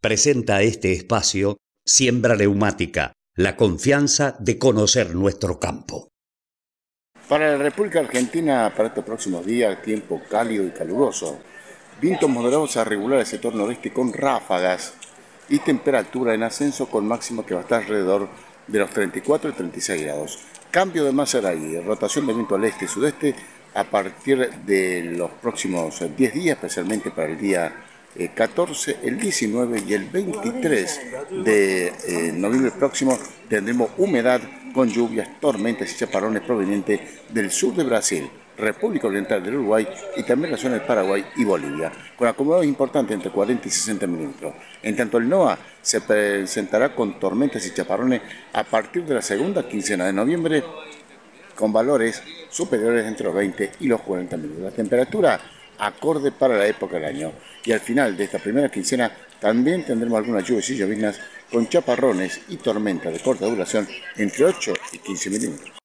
presenta este espacio Siembra Neumática, la confianza de conocer nuestro campo. Para la República Argentina, para estos próximos días, tiempo cálido y caluroso. Vientos moderados a regulares sector noreste con ráfagas y temperatura en ascenso con máximo que va a estar alrededor de los 34 y 36 grados. Cambio de masa de aire, rotación de viento al este y sudeste a partir de los próximos 10 días, especialmente para el día 14, eh, el 19 y el 23 de eh, noviembre próximo tendremos humedad con lluvias, tormentas y chaparrones provenientes del sur de Brasil, República Oriental del Uruguay y también la zona del Paraguay y Bolivia, con acumulados importantes entre 40 y 60 milímetros. En tanto, el NOA se presentará con tormentas y chaparrones a partir de la segunda quincena de noviembre, con valores superiores entre los 20 y los 40 milímetros. La temperatura acorde para la época del año. Y al final de esta primera quincena también tendremos algunas lluvias y lloviznas con chaparrones y tormentas de corta duración entre 8 y 15 milímetros.